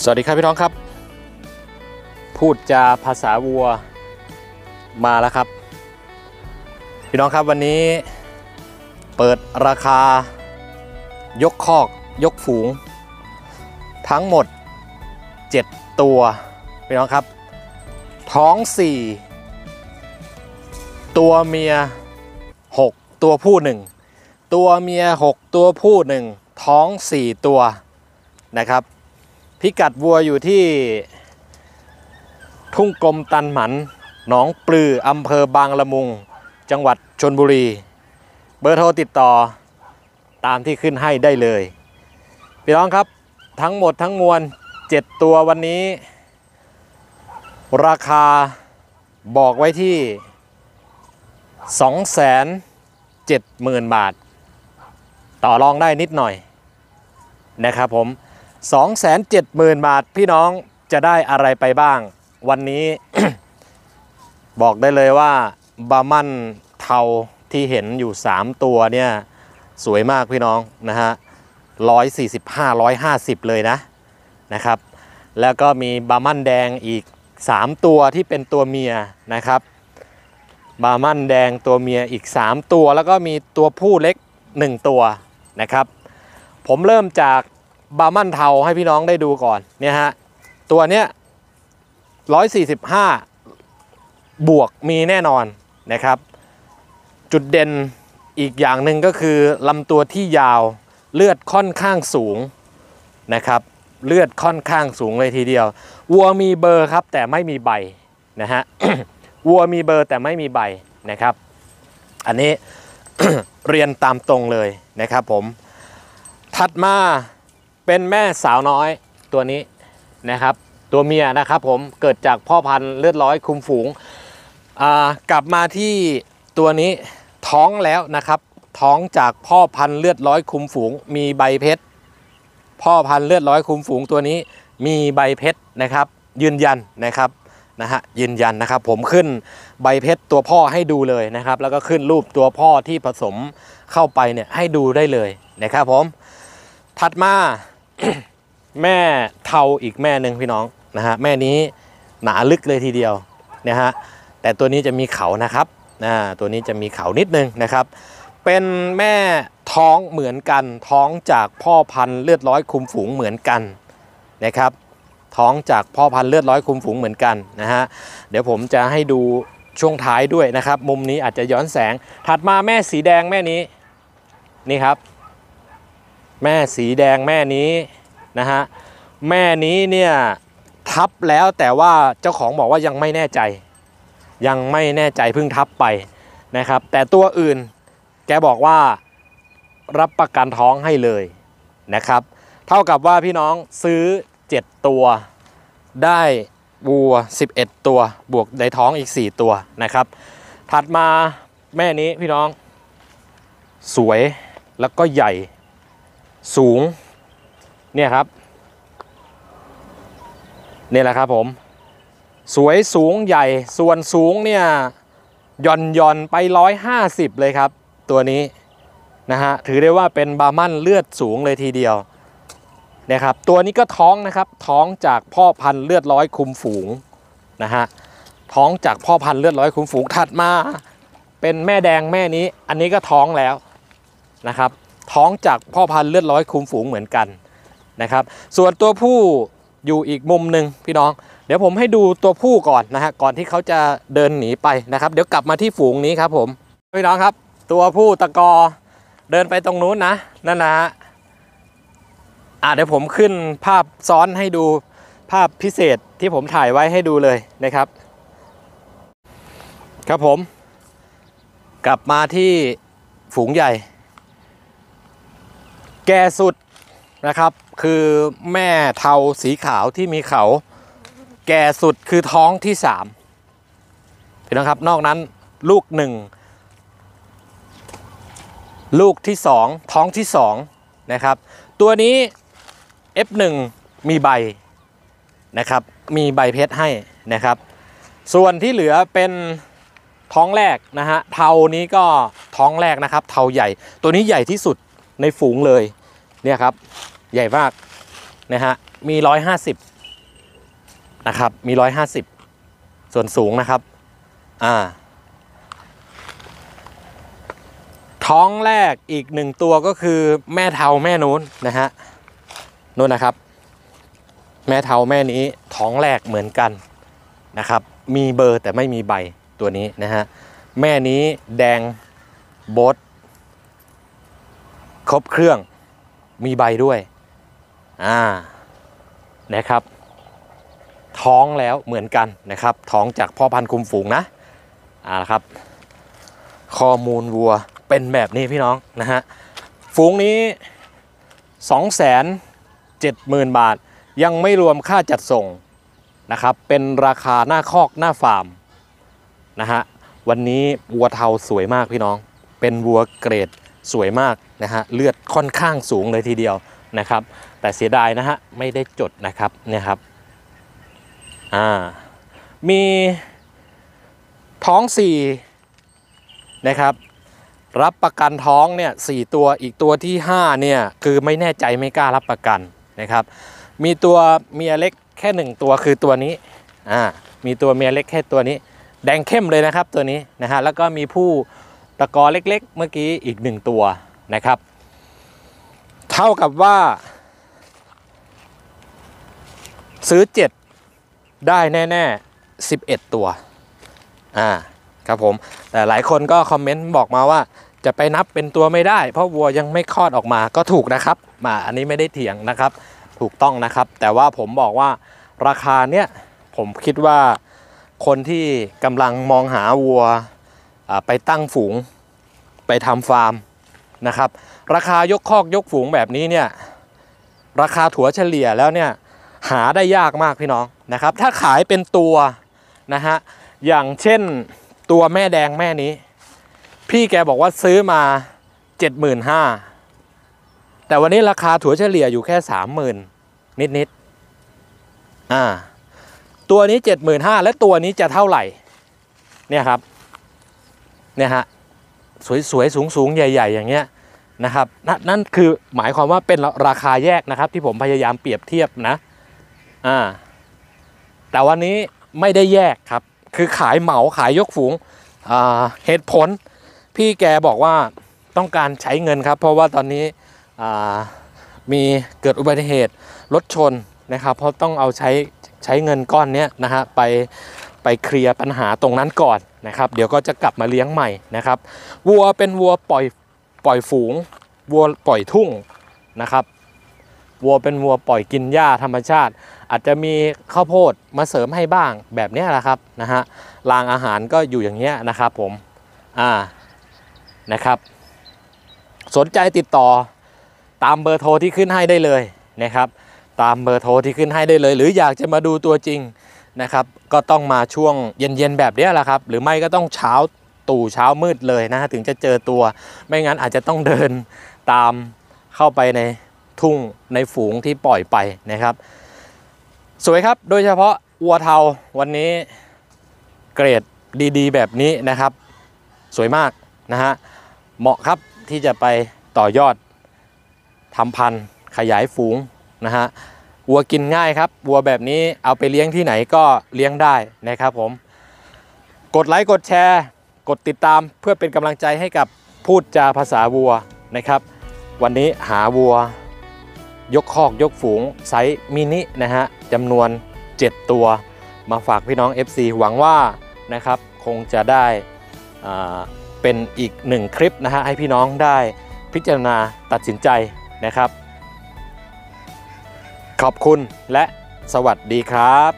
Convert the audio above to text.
สวัสดีครับพี่น้องครับ พูดจาภาษาวัวมาแล้วครับ พี่น้องครับวันนี้เปิดราคายกคอกยกฝูง ทั้งหมด 7 ตัว พี่น้องครับ ท้อง 4 ตัวเมีย 6 ตัวผู้ 1 ตัวเมีย 6 ตัวผู้ 1 ท้อง 4 ตัวนะครับ พิกัดวัวอยู่ที่ ทุ่งกลมตันหมันหนองปลืออำเภอบางละมุง จังหวัดชนบุรี เบอร์โทรติดต่อตามที่ขึ้นให้ได้เลย พี่น้องครับทั้งหมดทั้งมวล 7 ตัววันนี้ ราคาบอกไว้ที่ 270,000 บาท ต่อรองได้นิดหน่อยนะครับผม 270,000 บาทพี่น้องจะได้อะไรไปบ้าง วันนี้ บอกได้เลยว่าบามันเทาที่เห็นอยู่ 3 ตัวเนี่ยสวยมากพี่น้องนะฮะ145 150 เลยนะนะครับ แล้วก็มีบามันแดงอีก 3 ตัวที่เป็นตัวเมียนะครับ บามันแดงตัวเมียอีก 3 ตัว แล้วก็มีตัวผู้เล็ก 1 ตัวนะครับ ผมเริ่มจาก บาร์มันเทาให้พี่น้องได้ดูก่อนเนี่ยฮะตัวเนี้ย145บวกมีแน่นอนนะครับ จุดเด่นอีกอย่างหนึ่งก็คือลำตัวที่ยาวเลือดค่อนข้างสูงนะครับ เลือดค่อนข้างสูงเลยทีเดียว วัวมีเบอร์ครับแต่ไม่มีใบนะฮะวัวมีเบอร์แต่ไม่มีใบนะครับ อันนี้เรียนตามตรงเลยนะครับผม ถัดมา เป็นแม่สาวน้อยตัวนี้นะครับ ตัวเมียนะครับผมเกิดจากพ่อพันธุ์เลือดร้อยคุมฝูงกลับมาที่ตัวนี้ท้องแล้วนะครับ ท้องจากพ่อพันธุ์เลือดร้อยคุมฝูง มีใบเพชรพ่อพันธุ์เลือดร้อยคุมฝูงตัวนี้มีใบเพชรนะครับ ยืนยันนะครับนะฮะยืนยันนะครับ ผมขึ้นใบเพชรตัวพ่อให้ดูเลยนะครับ แล้วก็ขึ้นรูปตัวพ่อที่ผสมเข้าไปเนี่ยให้ดูได้เลยนะครับผมถัดมา แม่เทาอีกแม่หนึ่งพี่น้องนะฮะแม่นี้หนาลึกเลยทีเดียวนะฮะแต่ตัวนี้จะมีเขานะครับอ่าตัวนี้จะมีเขานิดนึงนะครับ เป็นแม่ท้องเหมือนกัน ท้องจากพ่อพันธุ์เลือดร้อยคุมฝูงเหมือนกันนะครับ ท้องจากพ่อพันธุ์เลือดร้อยคุมฝูงเหมือนกันนะฮะเดี๋ยวผมจะให้ดูช่วงท้ายด้วยนะครับ มุมนี้อาจจะย้อนแสงถัดมาแม่สีแดงแม่นี้นี่ครับ แม่สีแดงแม่นี้นะฮะแม่นี้เนี่ยทับแล้วแต่ว่าเจ้าของบอกว่ายังไม่แน่ใจ ยังไม่แน่ใจเพิ่งทับไปนะครับ แต่ตัวอื่นแกบอกว่ารับประกันท้องให้เลยนะครับ เท่ากับว่าพี่น้องซื้อ 7 ตัวได้วัว 11 ตัวบวกในท้องอีก 4 ตัวนะครับ ถัดมาแม่นี้พี่น้อง สวยแล้วก็ใหญ่ สูงเนี่ยครับนี่แหละครับผม สวยสูงใหญ่ส่วนสูงเนี่ยย่อนย่อนไป 150 เลยครับ ตัวนี้นะฮะถือได้ว่าเป็นบามันเลือดสูงเลยทีเดียวนะครับตัวนี้ก็ท้องนะครับท้องจากพ่อพันธุ์เลือดร้อยคุมฝูงนะฮะท้องจากพ่อพันธุ์เลือดร้อยคุมฝูงถัดมา เป็นแม่แดงแม่นี้ อันนี้ก็ท้องแล้วนะครับ ท้องจากพ่อพันธุ์เลือดร้อยคุมฝูงเหมือนกันนะครับ ส่วนตัวผู้อยู่อีกมุมหนึ่งพี่น้อง เดี๋ยวผมให้ดูตัวผู้ก่อนนะฮะก่อนที่เขาจะเดินหนีไปนะครับ เดี๋ยวกลับมาที่ฝูงนี้ครับผมพี่น้องครับ ตัวผู้ตะกอเดินไปตรงนู้นนะนั่นนะฮะอะเดี๋ยวผมขึ้นภาพซ้อนให้ดูภาพพิเศษที่ผมถ่ายไว้ให้ดูเลยนะครับ ครับผม กลับมาที่ฝูงใหญ่ แก่สุดนะครับ คือแม่เทาสีขาวที่มีเขา แก่สุดคือท้องที่สามพี่น้องครับนอกนั้นลูกหนึ่งลูกที่สองท้องที่สองนะครับ ตัวนี้ F1 มีใบนะครับ มีใบเพชรให้นะครับ ส่วนที่เหลือเป็นท้องแรกนะฮะเทานี้ก็ท้องแรกนะครับ เทาใหญ่ตัวนี้ใหญ่ที่สุด ในฝูงเลยเนี่ยครับใหญ่มากนะฮะมี150นะครับมี150ส่วนสูงนะครับอ่าท้องแรกอีกหนึ่งตัวก็คือแม่เทาแม่นู้นนะฮะนู้นนะครับ แม่เทาแม่นี้ท้องแรกเหมือนกันนะครับ มีเบอร์แต่ไม่มีใบตัวนี้นะฮะแม่นี้แดงบท ครบเครื่องมีใบด้วยอ่านะครับ ท้องแล้วเหมือนกันนะครับ ท้องจากพ่อพันธุ์คุมฝูงนะอ่าครับข้อมูลวัวเป็นแบบนี้พี่น้องนะฮะฝูงนี้ 270,000 บาท ยังไม่รวมค่าจัดส่งนะครับ เป็นราคาหน้าคอกหน้าฟาร์มนะฮะวันนี้วัวเทาสวยมากพี่น้อง เป็นวัวเกรด สวยมากนะฮะเลือดค่อนข้างสูงเลยทีเดียวนะครับ แต่เสียดายนะฮะไม่ได้จดนะครับเนี่ยครับอ่ามีท้องสี่นะครับรับประกันท้องเนี่ยสตัวอีกตัวที่5เนี่ยคือไม่แน่ใจไม่กล้ารับประกันนะครับ มีตัวเมียเล็กแค่หนึ่งตัวคือตัวนี้อ่ามีตัวเมียเล็กแค่ตัวนี้ แดงเข้มเลยนะครับตัวนี้นะฮะแล้วก็มีผู้ ตะกอเล็กๆ เมื่อกี้อีกหนึ่งตัวนะครับ เท่ากับว่า ซื้อ 7 ได้แน่ ๆ 11 ตัวอ่าครับผมแต่หลายคนก็คอมเมนต์บอกมาว่าจะไปนับเป็นตัวไม่ได้ เพราะวัวยังไม่คลอดออกมาก็ถูกนะครับมาอันนี้ไม่ได้เถียงนะครับ ถูกต้องนะครับ แต่ว่าผมบอกว่าราคาเนี้ยผมคิดว่าคนที่กำลังมองหาวัว ไปตั้งฝูงไปทำฟาร์มนะครับ ราคายกคอกยกฝูงแบบนี้เนี่ยราคาถั่วเฉลี่ยแล้วเนี่ยหาได้ยากมากพี่น้องนะครับ ถ้าขายเป็นตัวนะฮะอย่างเช่นตัวแม่แดงแม่นี้ พี่แกบอกว่าซื้อมา 75,000แต่วันนี้ราคาถั่วเฉลี่ยอยู่แค่ 30,000 นิดนิดๆอ่าตัวนี้ 75,000และตัวนี้จะเท่าไหร่เนี่ยครับ เนี่ยฮะสวยๆสูงๆใหญ่ ๆ อย่างเงี้ยนะครับน,นั่นคือหมายความว่าเป็นราคาแยกนะครับ ที่ผมพยายามเปรียบเทียบนะอ่าแต่วันนี้ไม่ได้แยกครับ คือขายเหมาขายยกฝูงอ่าเหตุผล พี่แกบอกว่าต้องการใช้เงินครับ เพราะว่าตอนนี้อ่ามีเกิดอุบัติเหตุรถชนนะครับ เพราะต้องเอาใช้ใช้เงินก้อนนี้นะฮะไป ไปเคลียร์ปัญหาตรงนั้นก่อนนะครับ เดี๋ยวก็จะกลับมาเลี้ยงใหม่นะครับ วัวเป็นวัวปล่อยปล่อยฝูง วัวปล่อยทุ่งนะครับวัวเป็นวัวปล่อยกินหญ้าธรรมชาติ อาจจะมีข้าวโพดมาเสริมให้บ้างแบบนี้แหละครับนะฮะรางอาหารก็อยู่อย่างเงี้ยนะครับผมอ่านะครับ สนใจติดต่อตามเบอร์โทรที่ขึ้นให้ได้เลยนะครับ ตามเบอร์โทรที่ขึ้นให้ได้เลย หรืออยากจะมาดูตัวจริง นะครับ ก็ต้องมาช่วงเย็นๆแบบนี้แหละครับ หรือไม่ก็ต้องเช้าตู่เช้ามืดเลยนะฮะถึงจะเจอตัว ไม่งั้นอาจจะต้องเดินตามเข้าไปในทุ่งในฝูงที่ปล่อยไปนะครับ สวยครับโดยเฉพาะวัวเทาวันนี้เกรดดีๆ แบบนี้นะครับ สวยมากนะฮะเหมาะครับที่จะไปต่อยอดทำพันธุ์ขยายฝูงนะฮะ วัวกินง่ายครับ วัวแบบนี้เอาไปเลี้ยงที่ไหนก็เลี้ยงได้นะครับผม กดไลค์กดแชร์ กดติดตามเพื่อเป็นกำลังใจให้กับพูดจาภาษาวัวนะครับ วันนี้หาวัว ยกคอกยกฝูงไซส์มินินะฮะจำนวน 7 ตัว มาฝากพี่น้อง FC หวังว่านะครับคงจะได้เป็นอีกหนึ่งคลิปนะฮะให้พี่น้องได้พิจารณาตัดสินใจนะครับ ขอบคุณและสวัสดีครับ